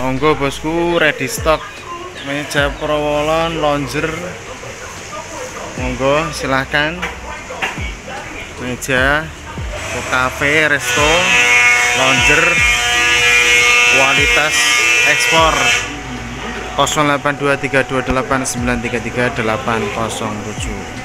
monggo bosku ready stock. Meja perwolon lounger monggo silahkan meja cafe resto lounger kualitas ekspor. 082328933807